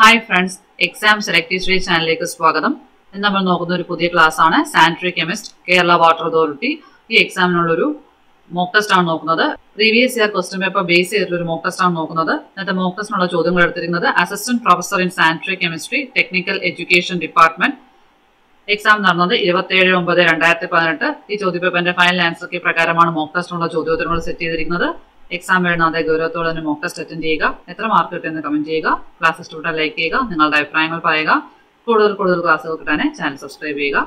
Hi friends exam selective study ചാനലിലേക്ക് സ്വാഗതം. ഇന്ന് നമ്മൾ നോക്കുന്ന ഒരു പുതിയ ക്ലാസ് ആണ് sanitary chemist Kerala water authority ഈ എക്സാമിനുള്ള ഒരു മോക്ക് ടെസ്റ്റ് ആണ് നോക്കുന്നത്. Previous year question paper base ചെയ്തിട്ടുള്ള ഒരു മോക്ക് ടെസ്റ്റ് ആണ് നോക്കുന്നത്. ഇന്നത്തെ മോക്ക് ടെസ്റ്റിനുള്ള ചോദ്യങ്ങൾ എടുത്തിരിക്കുന്നത് assistant professor in sanitary chemistry technical education department exam നടന്നത് ഇരുപത്തിയേഴ് ഒമ്പത് രണ്ടായിരത്തി പതിനെട്ട്. ഈ ചോദ്യപേപ്പറിന്റെ ഫൈനൽ ആൻസർ കീ പ്രകാരമാണ് മോക്ക് ടെസ്റ്റിനുള്ള ചോദ്യോത്തരങ്ങൾ സെറ്റ് ചെയ്തിരിക്കുന്നത്. എക്സാം എഴുതാതെ ഗൗരവത്തോടെ തന്നെ മോക്ക് ടെസ്റ്റ് അറ്റൻഡ് ചെയ്യുക. എത്ര മാർക്ക് കിട്ടുമെന്ന് കമന്റ് ചെയ്യുക. ക്ലാസ് ഇഷ്ടപ്പെട്ടാൽ ലൈക്ക് ചെയ്യുക. നിങ്ങളുടെ അഭിപ്രായങ്ങൾ പറയുക. കൂടുതൽ കൂടുതൽ ക്ലാസ്സുകൾ കിട്ടാൻ ചാനൽ സബ്സ്ക്രൈബ് ചെയ്യുക.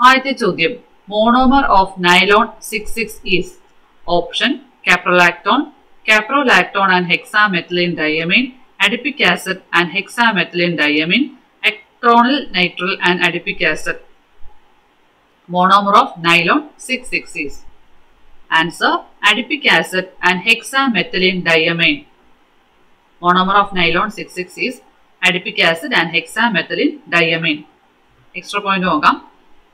ആദ്യത്തെ ചോദ്യം. Monomer of nylon six six is option caprolactone caprolactone and hexamethylene diamine adipic acid and hexamethylene diamine എക്ട്രോണൽ nitrile and adipic acid monomer of nylon six six is Answer adipic acid and hexamethylene diamine. Monomer of nylon 66 is adipic acid and hexamethylene diamine. Extra point നോക്കാം.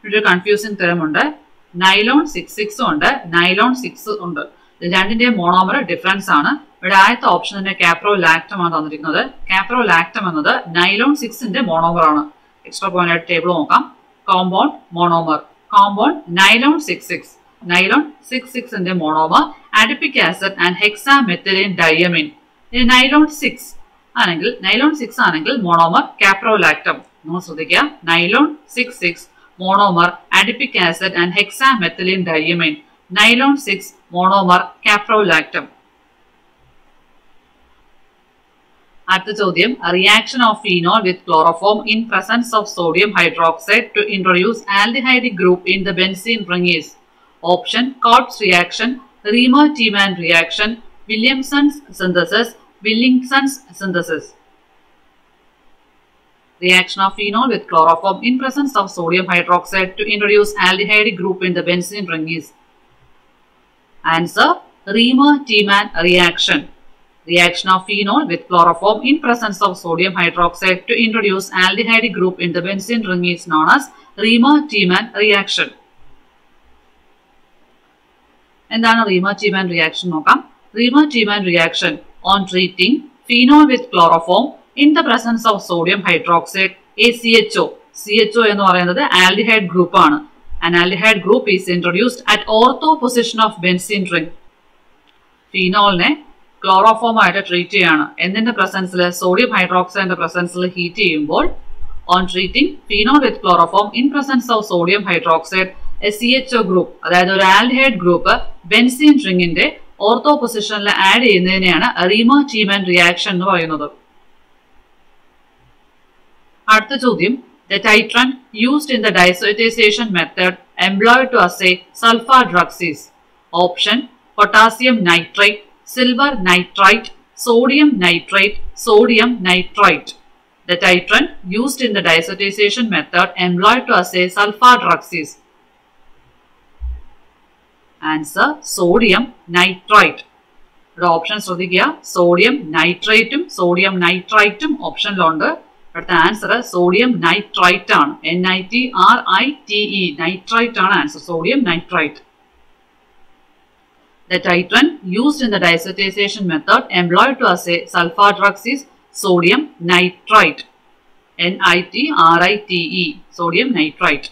ഇവിടെ ഒരു confusing തരമുണ്ട്. Nylon six six ഉണ്ട്. Nylon six ഉണ്ട്. രണ്ടിന്റെ monomer difference ആണ്. ഇവിടെ ആദ്യത്തെ ഓപ്ഷൻ തന്നെ കാപ്രോ ലാക്ടം ആണ് തന്നിരിക്കുന്നത്. കാപ്രോ ലാക്ടം എന്നത് നൈലോൺ സിക്സിന്റെ മോണോമർ ആണ്. എക്സ്ട്രാ പോയിന്റ് ആയിട്ട് ടേബിൾ നോക്കാം. Compound monomer compound nylon six six nylon six സിക്സിന്റെ monomer adipic acid and hexamethylene ഇനി നൈലോൺ സിക്സ് ആണെങ്കിൽ നൈലോൺ സിക്സ് ആണെങ്കിൽ മോണോമർ കാപ്രോലാക്ടം നമ്മൾ ശ്രദ്ധിക്കുക. Nylon six six monomer adipic acid and hexamethylene diamine nylon six monomer caprolactam അടുത്ത ചോദ്യം reaction of phenol with chloroform in presence of sodium hydroxide to introduce aldehydic group in the benzene ring is Option Kolbe's reaction, Reimer-Tiemann reaction, Williamson's synthesis, Williamson's synthesis. Reaction of phenol with chloroform in presence of sodium hydroxide to introduce aldehyde group in the benzene ring is Answer Reimer-Tiemann reaction. Reaction of phenol with chloroform in presence of sodium hydroxide to introduce aldehyde group in the benzene ring is known as Reimer-Tiemann reaction. എന്താണ് Reimer Tiemann reaction നോക്കാം. Reimer Tiemann reaction on treating phenol with chloroform in the presence of sodium hydroxide a C H O C H O എന്ന് പറയുന്നത് aldehyde group ആണ്. Aldehyde group is introduced at ortho position of benzene ring ഫീനോളിനെ chloroform ആയിട്ട് treat ചെയ്യാണ്. എന്തിന്റെ പ്രസൻസിൽ sodium ഹൈഡ്രോക്സൈഡിന്റെ പ്രസൻസിൽ heat ചെയ്യുമ്പോൾ on treating phenol with chloroform in presence of sodium hydroxide C H O group അതായത് ഒരു ആൽഡിഹൈഡ് ഗ്രൂപ്പ് ബെൻസിൻ റിങ്ങിന്റെ ഓർത്തോ പൊസിഷനിൽ ആഡ് ചെയ്യുന്നതിനെയാണ് റീമോ ചീമൻ റിയാക്ഷൻ എന്ന് പറയുന്നത്. അടുത്ത ചോദ്യം. The titrant used in the diazotization method employed to assay sulfur drugs is option potassium nitrate silver nitrite sodium nitrate sodium nitrite The titrant used in the diazotization method employed to assay sulfur is answer sodium nitrite. ഇവിടെ option ശ്രദ്ധിക്കുക. Sodium നൈട്രേറ്റും sodium നൈട്രൈറ്റും ഓപ്ഷനിലുണ്ട് ഇവിടുത്തെ answer sodium nitrite ആണ് N I T R I T E nitrite ആണ് answer. Sodium nitrite. The titrant used in the diazotization method employed to assay sulfur drugs is sodium nitrite. N-I-T-R-I-T-E. Sodium nitrite.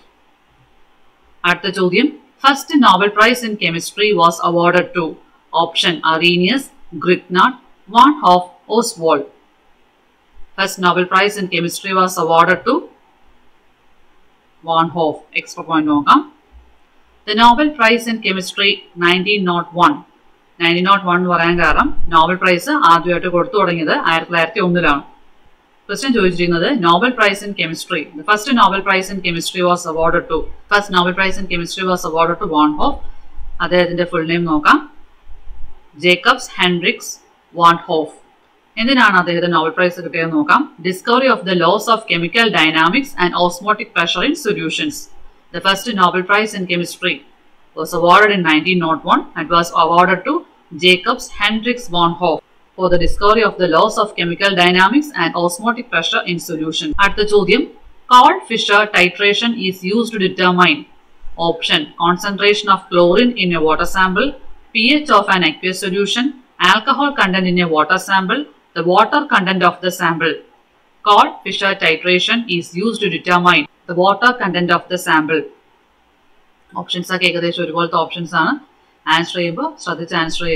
അടുത്ത ചോദ്യം. First Nobel Prize in Chemistry was awarded to option Arrhenius, Grignard, Van Hoff, Oswald. First Nobel Prize in Chemistry was awarded to Van Hoff. Extra point നോക്കാം The Nobel Prize in Chemistry 1901. 1901 എന്ന് പറയാൻ കാരണം Nobel prize ആദ്യമായിട്ട് കൊടുത്തു തുടങ്ങിയത് question ചോദിച്ചിരിക്കുന്നത് Nobel prize in chemistry. First Nobel prize in chemistry was award to first Nobel prize in chemistry was award to von Hoff അദ്ദേഹത്തിന്റെ full name നോക്കാം. Jacobs Henricus van Hoff എന്തിനാണ് അദ്ദേഹത്തിന് Nobel prize കിട്ടിയത് നോക്കാം. Discovery of the laws of chemical dynamics and osmotic pressure in solutions the first Nobel prize in chemistry was award in nineteen nought 1901 and was award to Jacobus Henricus von Hoff. for the discovery of the laws of chemical dynamics and osmotic pressure in solution. At the sodium, Karl Fischer titration is used to determine option concentration of chlorine in a water sample, pH of an aqueous solution, alcohol content in a water sample, the water content of the sample. Karl Fischer titration is used to determine the water content of the sample. Options are kekadesh, options are answer answer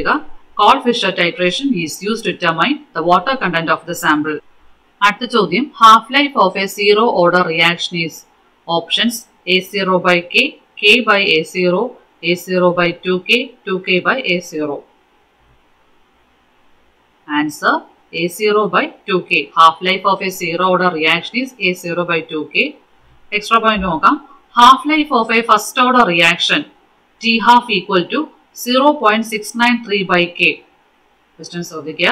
Karl Fischer titration is use to determine the water content of the sample അടുത്ത ചോദ്യം half life of A zero order reaction is options A zero by K K by A zero A zero by two K two K by A zero answer A zero by two K half life of A zero order reaction is A zero by two K extra point നോക്കാം half life of a first order reaction T half equal to 0.693 by K. Question ശ്രദ്ധിക്കുക.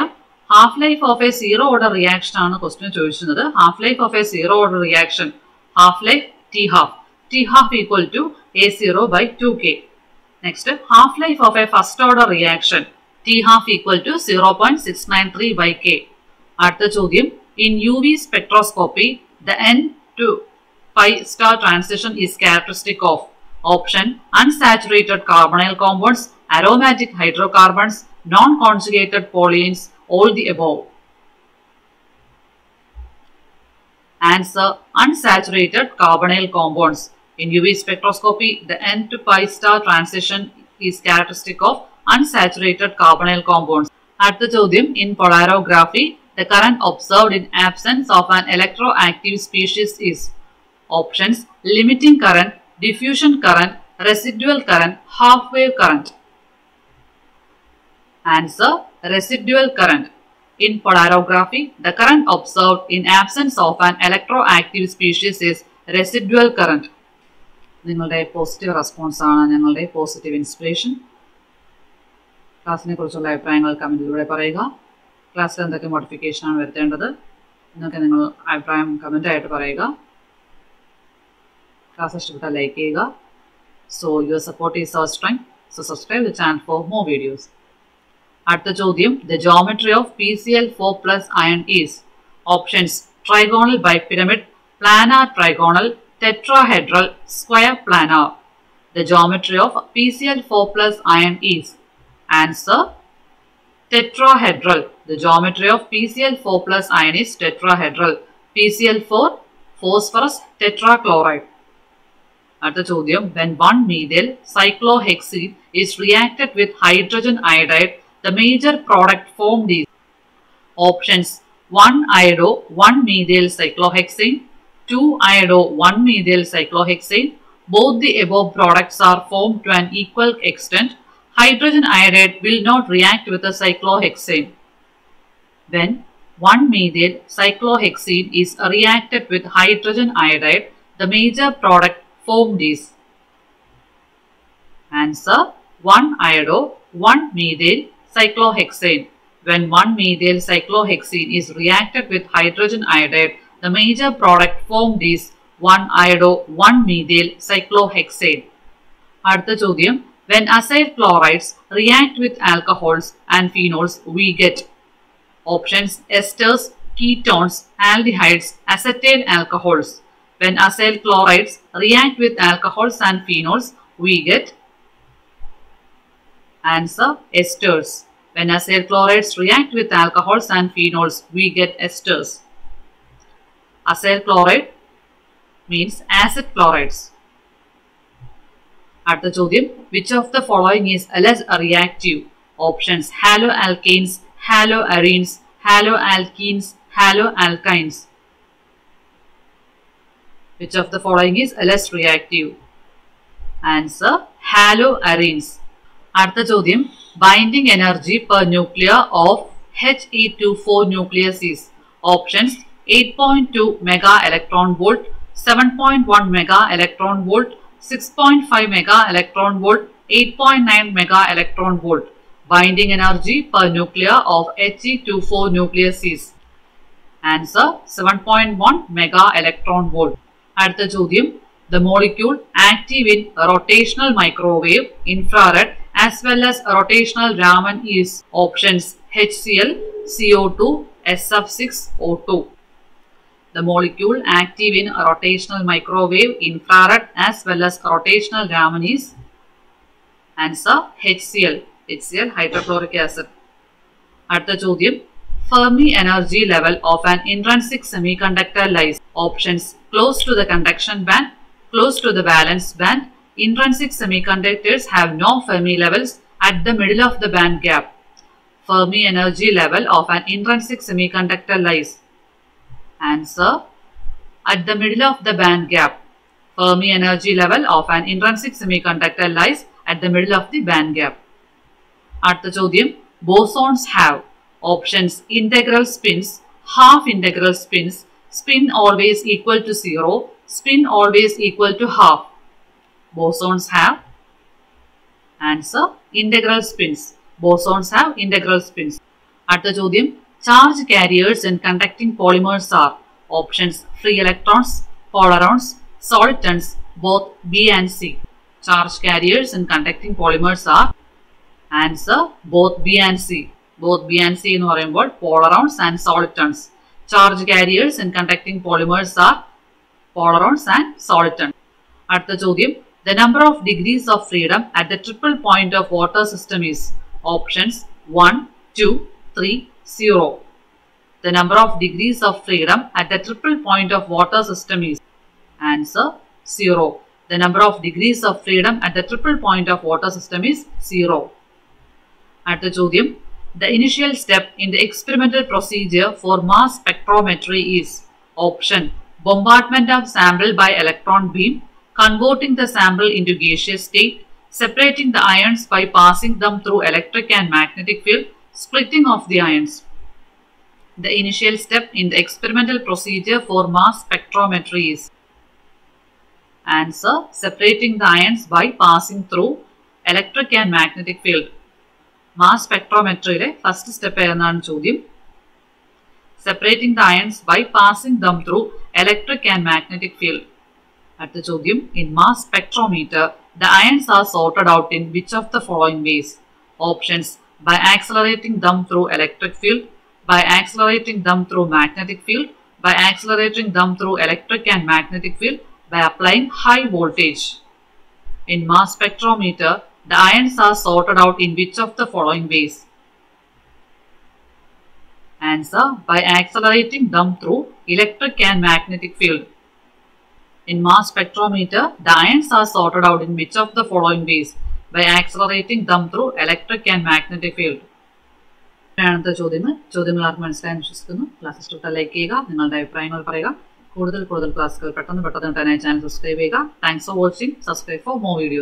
Half life of a zero order reaction ആണ് question ചോദിച്ചിരുന്നത് half life of a zero order reaction half life T half T half equal to A zero by two K next half life of a first order reaction T half equal to zero point six nine three by K അടുത്ത ചോദ്യം in U V spectroscopy the N to five star transition is characteristic of option unsaturated carbonyl compounds, aromatic hydrocarbons, non-conjugated polyenes, all the above. Answer unsaturated carbonyl compounds. In UV spectroscopy, the N to pi star transition is characteristic of unsaturated carbonyl compounds. At the Chodium, in polarography, the current observed in absence of an electroactive species is options limiting current, diffusion current, residual current, half wave current. Answer residual current. In polarography, the current observed in absence of an electroactive species is residual current. നിങ്ങളുടെ positive response ആണ് ഞങ്ങളുടെ positive inspiration ക്ലാസ്സിനെ കുറിച്ചുള്ള അഭിപ്രായങ്ങൾ കമന്റിലൂടെ പറയുക ക്ലാസ്സിൽ എന്തൊക്കെ modification ആണ് വരുത്തേണ്ടത് എന്നൊക്കെ നിങ്ങൾ അഭിപ്രായം കമന്റായിട്ട് പറയുക ക്ലാസ് ഇഷ്ടപ്പെട്ടാൽ ലൈക്ക് ചെയ്യുക so your support is our strength so subscribe the channel for more videos അടുത്ത ചോദ്യം the geometry of P C L four plus ion is options trigonal by pyramid planar trigonal tetrahedral square planar the geometry of P C L four plus ion is answer tetrahedral. The geometry of PCl4 plus ion is tetrahedral. PCl4 phosphorus tetrachloride. അടുത്ത ചോദ്യം when one methyl cyclohexene is reacted with hydrogen iodide the major product formed is options 1 iodo 1 methyl cyclohexane 2 iodo 1 methyl cyclohexane both the above products are formed to an equal extent hydrogen iodide will not react with a cyclohexane when 1 methyl cyclohexene is reacted with hydrogen iodide the major product formed is Answer 1 iodo 1 methyl cyclohexane. When 1 methyl cyclohexene is reacted with hydrogen iodide, the major product formed is 1 iodo 1 methyl cyclohexane. അടുത്ത ചോദ്യം when acyl chlorides react with alcohols and phenols we get options esters ketones aldehydes acetate alcohols when acyl chlorides react with alcohols and phenols we get answer esters when acyl chlorides react with alcohols and phenols we get esters acyl chloride means acid chlorides അടുത്ത ചോദ്യം which of the following is less reactive options hello alkanes hello അറീൻസ് hello alkenes hello alkynes which of the following is less reactive answer hello അറീൻസ് അടുത്ത ചോദ്യം binding energy per nuclear of H E two four nucleus is options eight point two mega electron volt seven point one mega electron volt 6.5 mega electron volt, 8.9 mega electron volt. Binding energy per nuclear of He24 nucleus is answer 7.1 mega electron volt. അടുത്ത ചോദ്യം the molecule active in rotational microwave, infrared as well as rotational Raman is options HCl, CO2, SF6O2 the molecule active in rotational microwave, infrared as well as rotational Raman is answer HCl, HCl hydrochloric acid. അടുത്ത ചോദ്യം Fermi energy level of an intrinsic semiconductor lies options close to the conduction band, close to the valence band. Intrinsic semiconductors have no Fermi levels at the middle of the band gap. Fermi energy level of an intrinsic semiconductor lies. Answer at the middle of the band gap. Fermi energy level of an intrinsic semiconductor lies at the middle of the band gap. അടുത്ത ചോദ്യം bosons have options integral sphinx half integral sphinx spin always equal to zero spin always equal to half bosons have answer integral sphinx bosons have integral sphinx അടുത്ത ചോദ്യം charge careers and conducting polymers are options free electrons പോളറോൺസ് സോളിറ്റൺസ് both B and C charge careers and conducting polymers are answer both B and C both B and C എന്ന് പറയുമ്പോൾ പോളറോൺസ് and സോളിറ്റൺസ് charge careers and conducting polymers are പോളറോൺസ് and സോളിറ്റൺസ് അടുത്ത ചോദ്യം the number of degrees of freedom at the triple point of water system is options one two three zero the number of degrees of freedom at the triple point of water system is answer zero the number of degrees of freedom at the triple point of water system is zero. അടുത്ത ചോദ്യം the initial step in the experimental procedure for mass spectrometry is option bombardment of sample by electron beam, converting the sample into gaseous state, separating the ions by passing them through electric and magnetic field, splitting of the ions. The initial step in the experimental procedure for mass spectrometry is Answer separating the ions by passing through electric and magnetic field mass സ്പെക്ട്രോമെട്രിയിലെ first step ഏതെന്നാണ് ചോദ്യം separating the ions by passing them through electric and magnetic field അടുത്ത ചോദ്യം in mass spectrometer the ions R sorted out in which of the following vase options by accelerating them through electric field by accelerating them through magnetic field by accelerating them through electric and magnetic field by applying high voltage. In mass spectrometer, the ions are sorted out in which of the following ways? Answer by accelerating them through electric and magnetic field. In mass spectrometer, the ions are sorted out in which of the following ways? By accelerating them through electric and magnetic field. അടുത്ത ചോദ്യങ്ങൾ ചോദ്യങ്ങൾ ആർക്ക് മനസ്സിലായെന്ന് വിശ്വസിക്കുന്നു class ഇഷ്ടപ്പെട്ട like ചെയ്യുക നിങ്ങളുടെ അഭിപ്രായങ്ങൾ പറയുക കൂടുതൽ കൂടുതൽ ക്ലാസ്സുകൾ പെട്ടെന്ന് പെട്ടെന്ന് തന്നെ ചാനൽ സബ്സ്ക്രൈബ് ചെയ്യുക thanks for watching subscribe for more videos